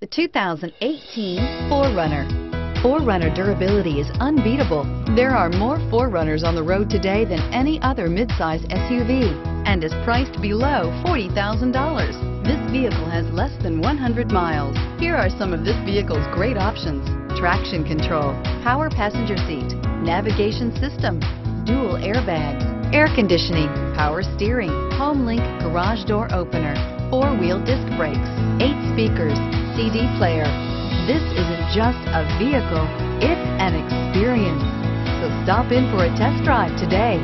The 2018 4Runner. 4Runner durability is unbeatable. There are more 4Runners on the road today than any other midsize SUV and is priced below $40,000. This vehicle has less than 100 miles. Here are some of this vehicle's great options. Traction control, power passenger seat, navigation system, dual airbags, air conditioning, power steering, HomeLink garage door opener, four-wheel disc brakes, eight speakers, CD player. This isn't just a vehicle, it's an experience. So stop in for a test drive today.